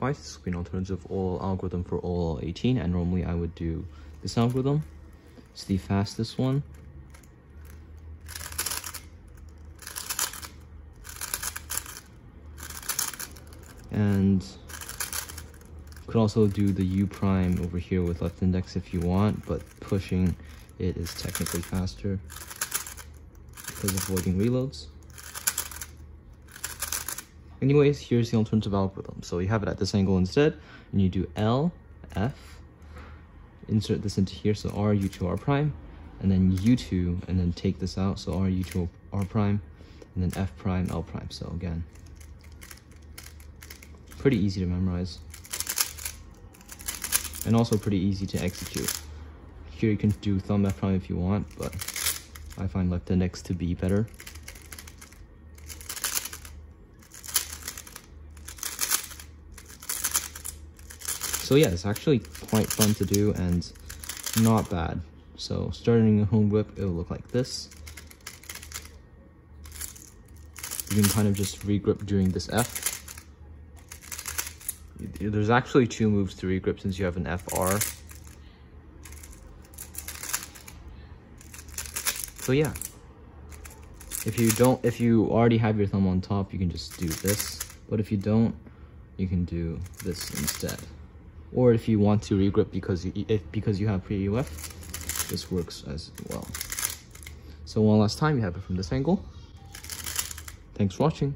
Guys, screen alternative OLL algorithm for OLL 18 and normally I would do this algorithm. It's the fastest one. And you could also do the U prime over here with left index if you want, but pushing it is technically faster because avoiding reloads. Anyways, here's the alternative algorithm. So you have it at this angle instead, and you do L, F, insert this into here, so R, U2, R prime, and then U2, and then take this out, so R, U2, R prime, and then F prime, L prime. So again, pretty easy to memorize. And also pretty easy to execute. Here you can do thumb F prime if you want, but I find left index to be better. So yeah, it's actually quite fun to do and not bad. So starting a home whip, it'll look like this. You can kind of just regrip during this F. There's actually two moves to regrip since you have an FR. So yeah. If you don't, if you already have your thumb on top, you can just do this. But if you don't, you can do this instead or if you want to regrip because you if because you have pre-UF this works as well. So one last time you have it from this angle. Thanks for watching